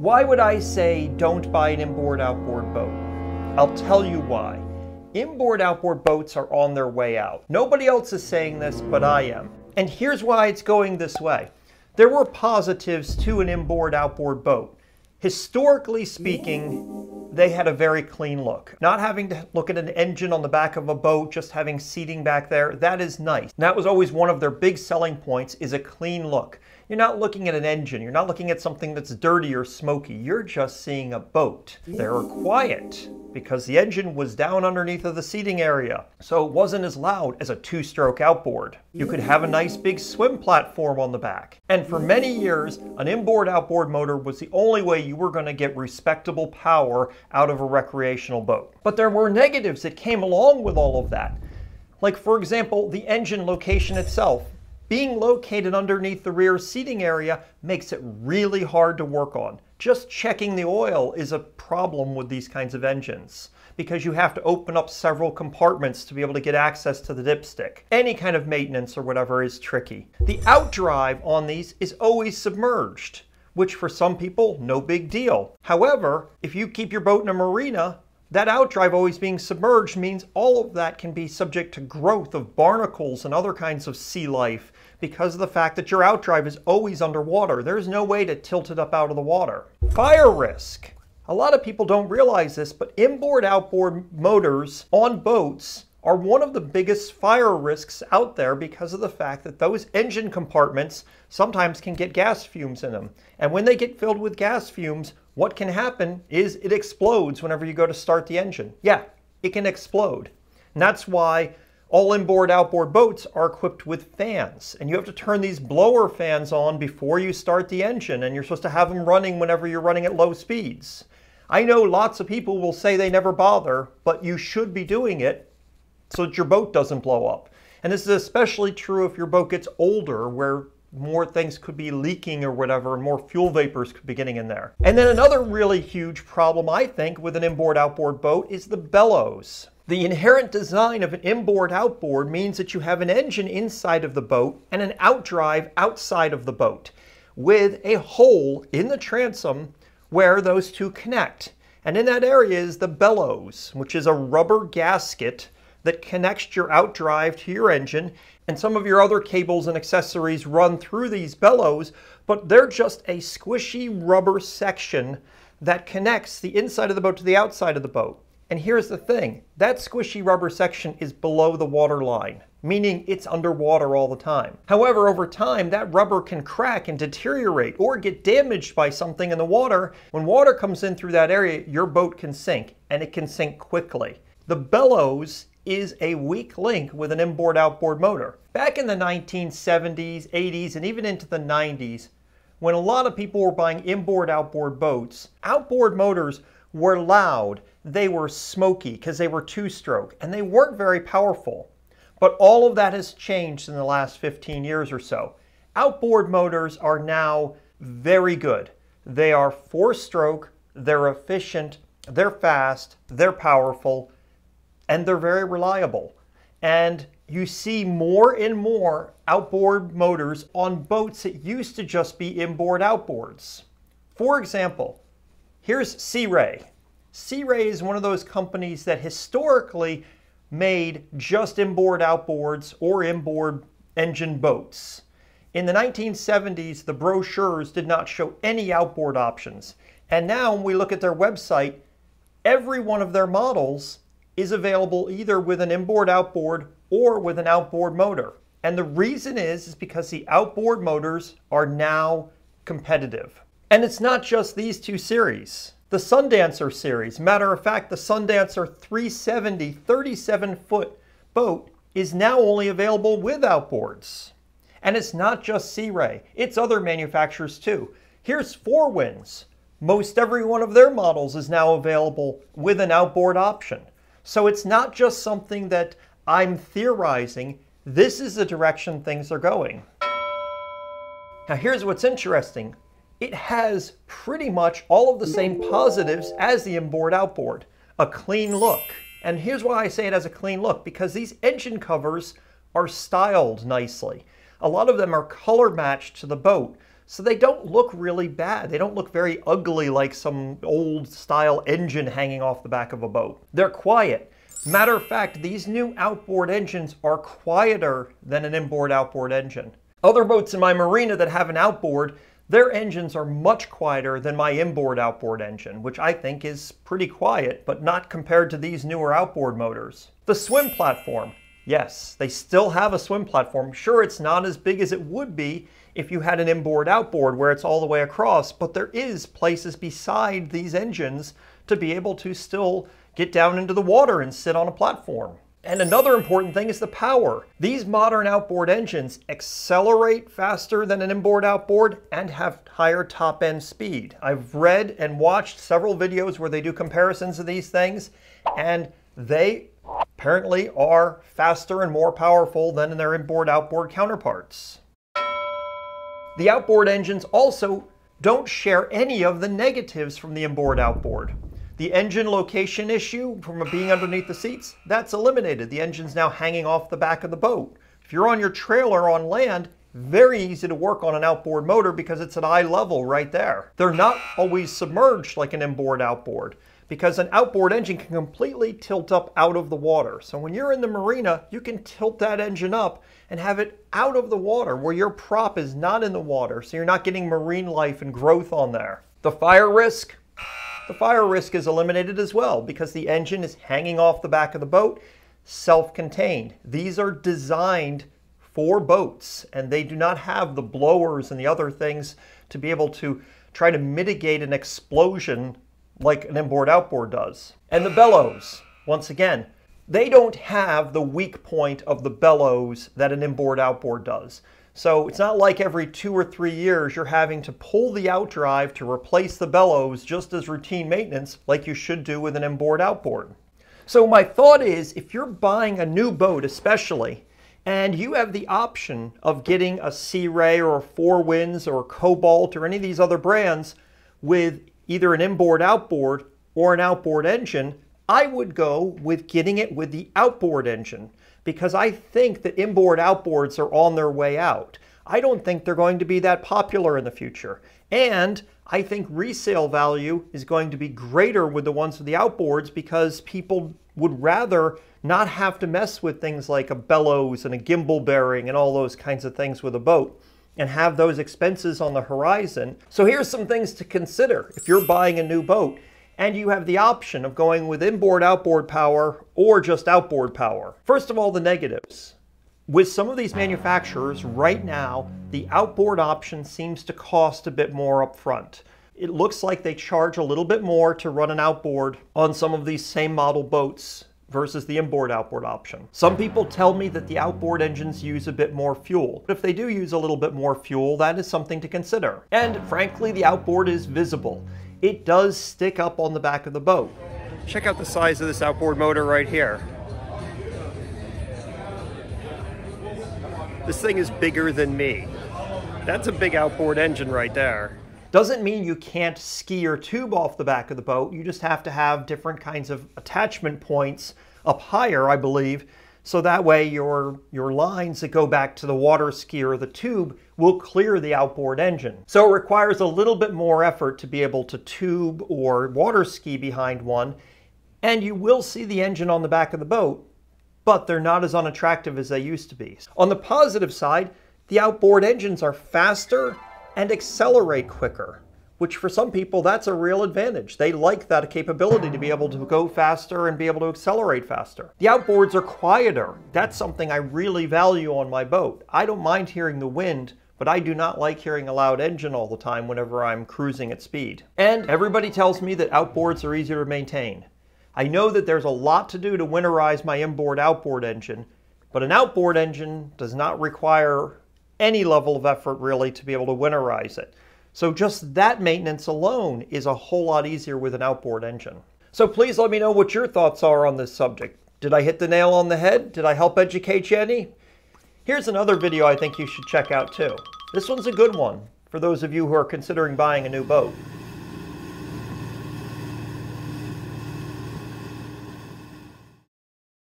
Why would I say don't buy an inboard outboard boat? I'll tell you why. Inboard outboard boats are on their way out. Nobody else is saying this, but I am. And here's why it's going this way. There were positives to an inboard outboard boat. Historically speaking, they had a very clean look. Not having to look at an engine on the back of a boat, just having seating back there, that is nice. That was always one of their big selling points is a clean look. You're not looking at an engine, you're not looking at something that's dirty or smoky, you're just seeing a boat. They're quiet because the engine was down underneath of the seating area, so it wasn't as loud as a two-stroke outboard. You could have a nice big swim platform on the back. And for many years, an inboard outboard motor was the only way you were going to get respectable power out of a recreational boat. But there were negatives that came along with all of that. Like for example, the engine location itself. Being located underneath the rear seating area makes it really hard to work on. Just checking the oil is a problem with these kinds of engines because you have to open up several compartments to be able to get access to the dipstick. Any kind of maintenance or whatever is tricky. The outdrive on these is always submerged, which for some people, no big deal. However, if you keep your boat in a marina, that outdrive always being submerged means all of that can be subject to growth of barnacles and other kinds of sea life because of the fact that your outdrive is always underwater. There's no way to tilt it up out of the water. Fire risk. A lot of people don't realize this, but inboard outboard motors on boats are one of the biggest fire risks out there because of the fact that those engine compartments sometimes can get gas fumes in them. And when they get filled with gas fumes, what can happen is it explodes whenever you go to start the engine. Yeah, it can explode. And that's why all inboard outboard boats are equipped with fans, and you have to turn these blower fans on before you start the engine, and you're supposed to have them running whenever you're running at low speeds. I know lots of people will say they never bother, but you should be doing it so that your boat doesn't blow up. And this is especially true if your boat gets older, where more things could be leaking or whatever, and more fuel vapors could be getting in there. And then another really huge problem, I think, with an inboard outboard boat is the bellows. The inherent design of an inboard outboard means that you have an engine inside of the boat and an outdrive outside of the boat with a hole in the transom where those two connect. And in that area is the bellows, which is a rubber gasket that connects your outdrive to your engine and some of your other cables and accessories run through these bellows, but they're just a squishy rubber section that connects the inside of the boat to the outside of the boat. And here's the thing, that squishy rubber section is below the water line, meaning it's underwater all the time. However, over time, that rubber can crack and deteriorate or get damaged by something in the water. When water comes in through that area, your boat can sink, and it can sink quickly. The bellows is a weak link with an inboard outboard motor. Back in the 1970s, 80s, and even into the 90s, when a lot of people were buying inboard outboard boats, outboard motors were loud, they were smoky because they were two stroke, and they weren't very powerful. But all of that has changed in the last 15 years or so. Outboard motors are now very good. They are four stroke, they're efficient, they're fast, they're powerful, and they're very reliable. And you see more and more outboard motors on boats that used to just be inboard outboards. For example, here's Sea Ray. Sea Ray is one of those companies that historically made just inboard outboards or inboard engine boats. In the 1970s, the brochures did not show any outboard options. And now when we look at their website, every one of their models is available either with an inboard outboard or with an outboard motor. And the reason is, is because the outboard motors are now competitive. And it's not just these two series. The Sundancer series, matter of fact, the Sundancer 370 37 foot boat is now only available with outboards. And it's not just Sea Ray, it's other manufacturers too. Here's Four Winns. Most every one of their models is now available with an outboard option. So it's not just something that I'm theorizing, this is the direction things are going. Now here's what's interesting it has pretty much all of the same positives as the inboard outboard. A clean look. And here's why I say it has a clean look, because these engine covers are styled nicely. A lot of them are color matched to the boat. So they don't look really bad. They don't look very ugly like some old style engine hanging off the back of a boat. They're quiet. Matter of fact, these new outboard engines are quieter than an inboard outboard engine. Other boats in my marina that have an outboard, their engines are much quieter than my inboard outboard engine, which I think is pretty quiet, but not compared to these newer outboard motors. The swim platform. Yes, they still have a swim platform. Sure, it's not as big as it would be if you had an inboard outboard where it's all the way across, but there is places beside these engines to be able to still get down into the water and sit on a platform. And another important thing is the power. These modern outboard engines accelerate faster than an inboard outboard and have higher top end speed. I've read and watched several videos where they do comparisons of these things and they apparently are faster and more powerful than their inboard outboard counterparts. The outboard engines also don't share any of the negatives from the inboard outboard. The engine location issue from being underneath the seats, that's eliminated. The engine's now hanging off the back of the boat. If you're on your trailer on land, very easy to work on an outboard motor because it's at eye level right there. They're not always submerged like an inboard outboard because an outboard engine can completely tilt up out of the water. So when you're in the marina, you can tilt that engine up and have it out of the water where your prop is not in the water, so you're not getting marine life and growth on there. The fire risk, the fire risk is eliminated as well because the engine is hanging off the back of the boat, self-contained. These are designed for boats and they do not have the blowers and the other things to be able to try to mitigate an explosion like an inboard outboard does. And the bellows, once again, they don't have the weak point of the bellows that an inboard outboard does. So it's not like every two or three years you're having to pull the outdrive to replace the bellows just as routine maintenance like you should do with an inboard outboard. So my thought is if you're buying a new boat especially, and you have the option of getting a Sea Ray or a Four Winns or Cobalt or any of these other brands with either an inboard outboard or an outboard engine, I would go with getting it with the outboard engine because I think that inboard outboards are on their way out. I don't think they're going to be that popular in the future. And I think resale value is going to be greater with the ones with the outboards because people would rather not have to mess with things like a bellows and a gimbal bearing and all those kinds of things with a boat and have those expenses on the horizon. So here's some things to consider if you're buying a new boat and you have the option of going with inboard outboard power or just outboard power. First of all, the negatives. With some of these manufacturers right now, the outboard option seems to cost a bit more upfront. It looks like they charge a little bit more to run an outboard on some of these same model boats versus the inboard outboard option. Some people tell me that the outboard engines use a bit more fuel. But if they do use a little bit more fuel, that is something to consider. And frankly, the outboard is visible. It does stick up on the back of the boat. Check out the size of this outboard motor right here. This thing is bigger than me. That's a big outboard engine right there. Doesn't mean you can't ski or tube off the back of the boat. You just have to have different kinds of attachment points up higher, I believe, so that way your, your lines that go back to the water ski or the tube will clear the outboard engine. So it requires a little bit more effort to be able to tube or water ski behind one, and you will see the engine on the back of the boat, but they're not as unattractive as they used to be. On the positive side, the outboard engines are faster and accelerate quicker, which for some people, that's a real advantage. They like that capability to be able to go faster and be able to accelerate faster. The outboards are quieter. That's something I really value on my boat. I don't mind hearing the wind, but I do not like hearing a loud engine all the time whenever I'm cruising at speed. And everybody tells me that outboards are easier to maintain. I know that there's a lot to do to winterize my inboard outboard engine, but an outboard engine does not require any level of effort really to be able to winterize it. So just that maintenance alone is a whole lot easier with an outboard engine. So please let me know what your thoughts are on this subject. Did I hit the nail on the head? Did I help educate you any? Here's another video I think you should check out too. This one's a good one for those of you who are considering buying a new boat.